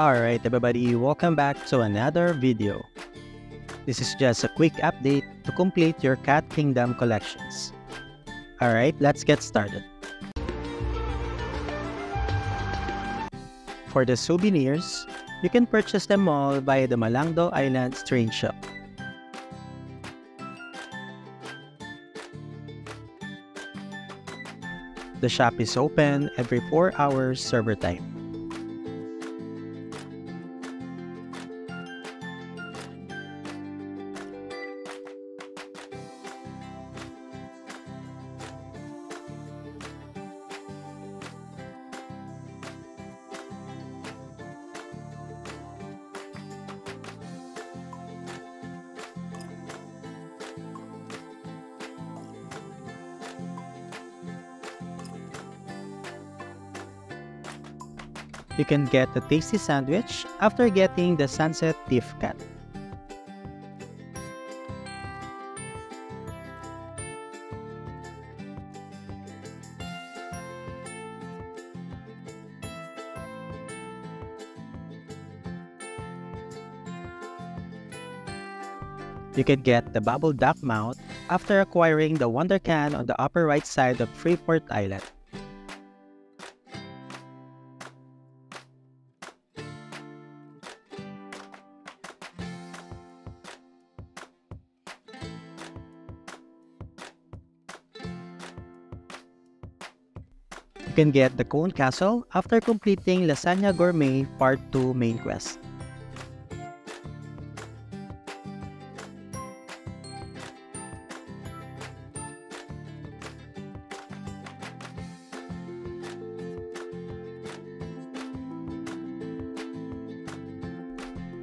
Alright everybody, welcome back to another video. This is just a quick update to complete your Cat Kingdom collections. Alright, let's get started. For the souvenirs, you can purchase them all via the Malangdo Island Strange Shop. The shop is open every 4 hours server time. You can get the tasty sandwich after getting the Sunset Beef Cat. You can get the Bubble Duck mount after acquiring the Wonder Can on the upper right side of Freeport Island. You can get the Cone Castle after completing Lasagna Gourmet Part 2 main quest.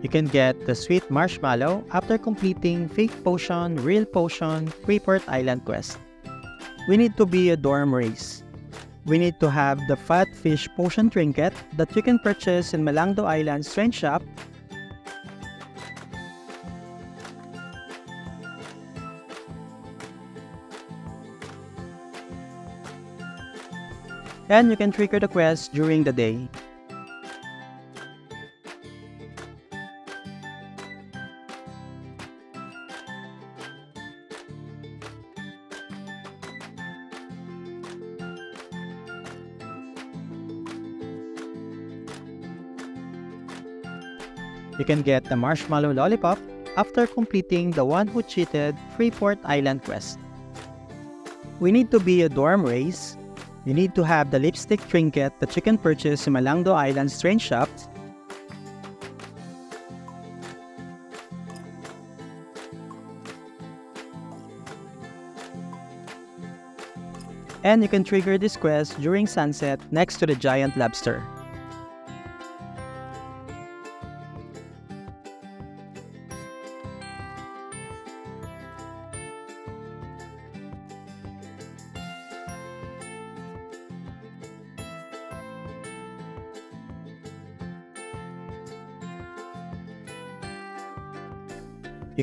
You can get the Sweet Marshmallow after completing Fake Potion, Real Potion, Freeport Island quest. We need to be a Doram race. We need to have the Fat Fish Potion Trinket that you can purchase in Malangdo Island Strange Shop and you can trigger the quest during the day. You can get the Marshmallow Lollipop after completing the One Who Cheated Freeport Island quest. We need to be a Doram race. You need to have the lipstick trinket that you can purchase in Malangdo Island Strange Shops. And you can trigger this quest during sunset next to the giant lobster.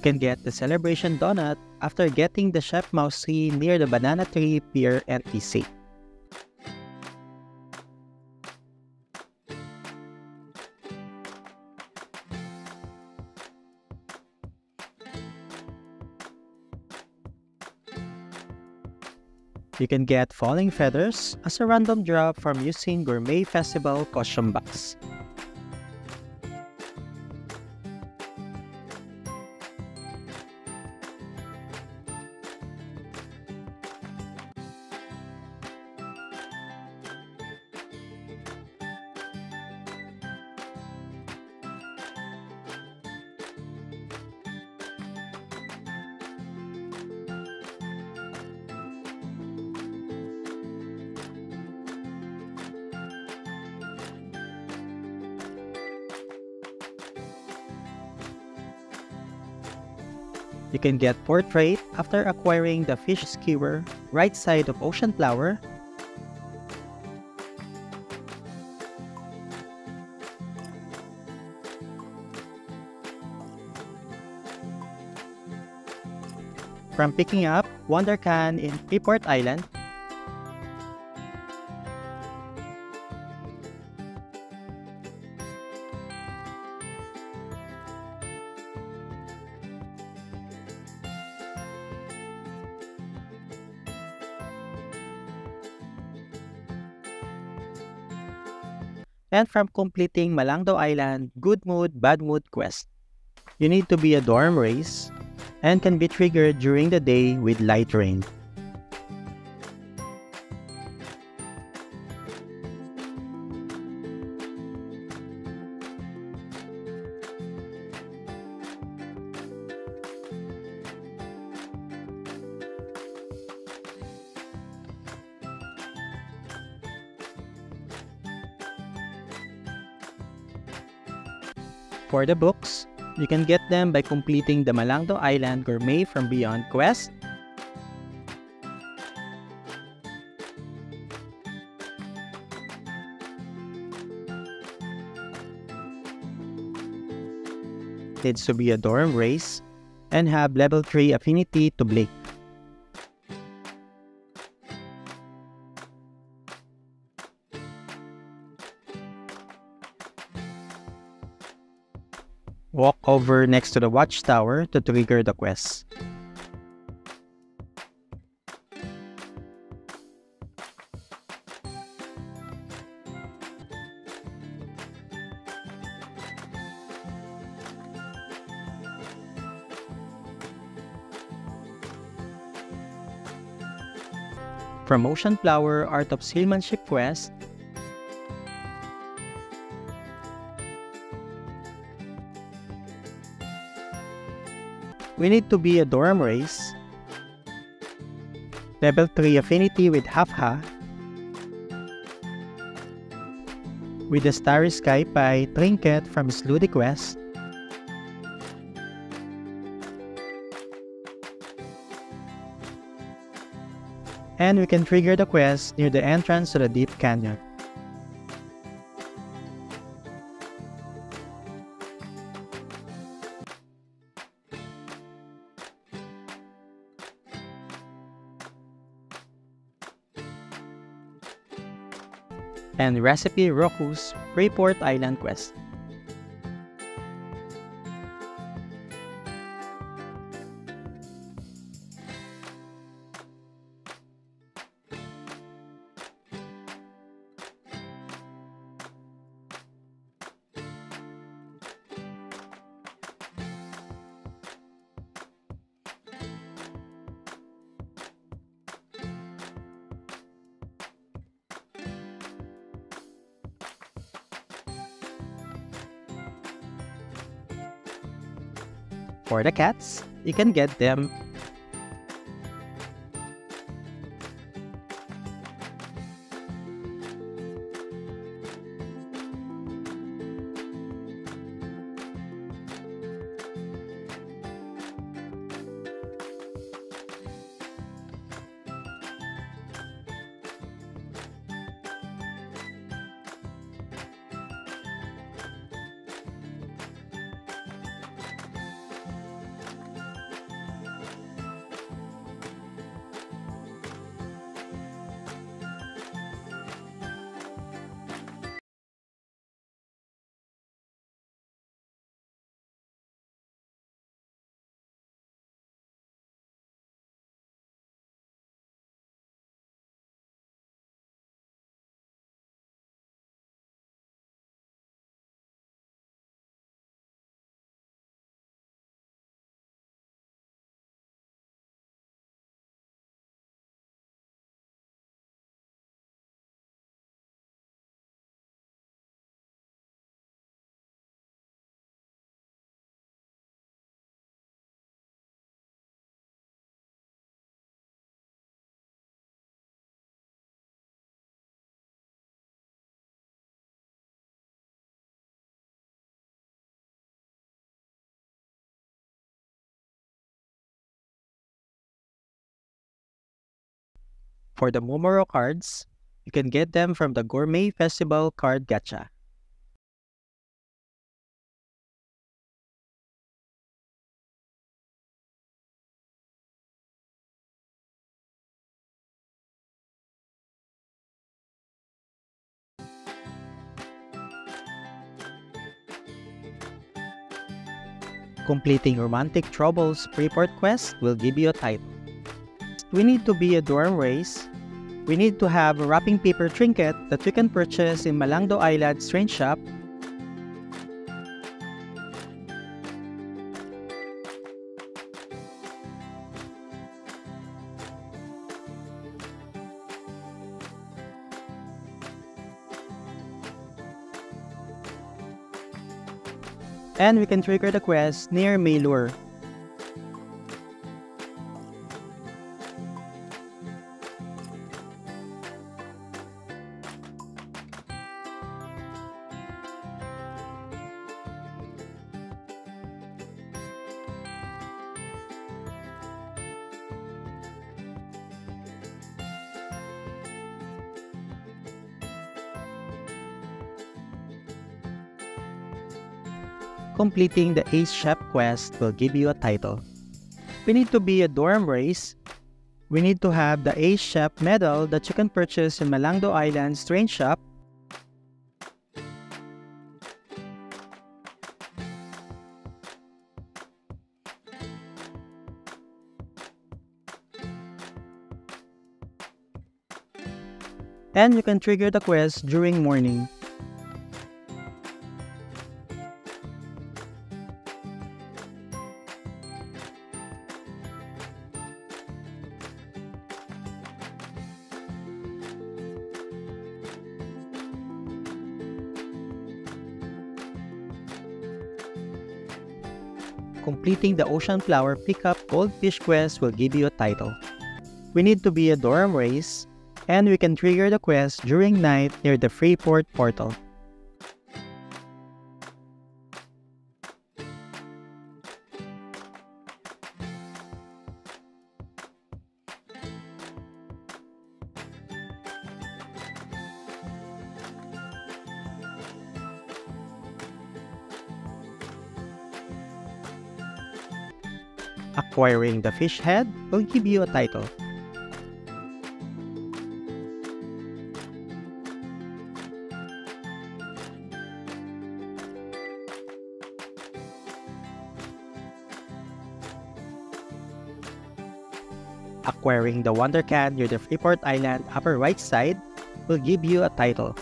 Can get the Celebration Donut after getting the Chef Mousy near the Banana Tree Pier NPC. You can get Falling Feathers as a random drop from using Gourmet Festival costume box. You can get Portrait after acquiring the Fish Skewer right side of Ocean Flower. From picking up Wonder Can in Freeport Island and from completing Malangdo Island Good Mood, Bad Mood quest. You need to be a Doram race and can be triggered during the day with light rain. For the books, you can get them by completing the Malangdo Island Gourmet from Beyond quest, to be a Doram race, and have level 3 affinity to Blake. Walk over next to the watchtower to trigger the quest. From Ocean Flower Art of Sealmanship Quest, we need to be a Doram race, level 3 affinity with Hafha, with the Starry Sky Pie trinket from Slutty Quest, and we can trigger the quest near the entrance to the Deep Canyon. And Recipe Roku's Freeport Island Quest. For the cats, you can get them For the Momoro cards, you can get them from the Gourmet Festival Card Gacha. Completing Romantic Troubles Freeport Quest will give you a title we need to be a Doram race, we need to have a wrapping paper trinket that we can purchase in Malangdo Island Strange Shop and we can trigger the quest near Maylure. Completing the Ace Chef quest will give you a title. We need to be a Doram race. We need to have the Ace Chef medal that you can purchase in Malangdo Island Strange Shop. And you can trigger the quest during morning. Completing the Ocean Flower Pickup Goldfish quest will give you a title. We need to be a Doram race, and we can trigger the quest during night near the Freeport portal. Acquiring the fish head will give you a title. Acquiring the Wonder Can near the Freeport Island upper right side will give you a title.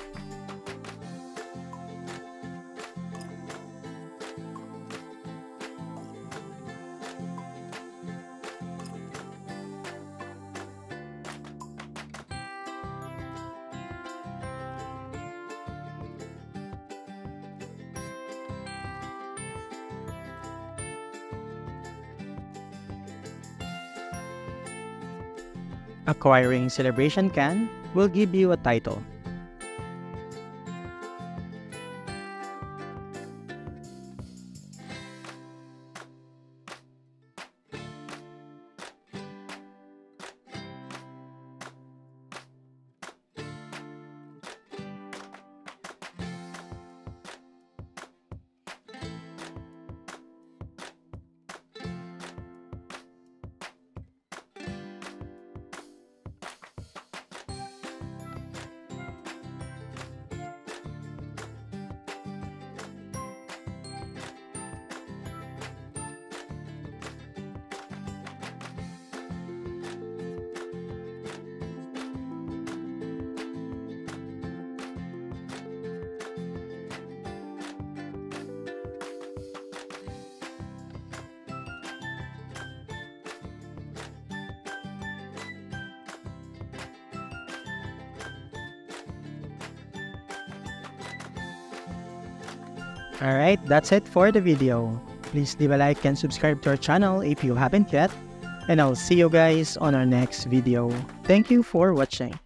Acquiring Celebration Can will give you a title. Alright, that's it for the video. Please leave a like and subscribe to our channel if you haven't yet. And I'll see you guys on our next video. Thank you for watching.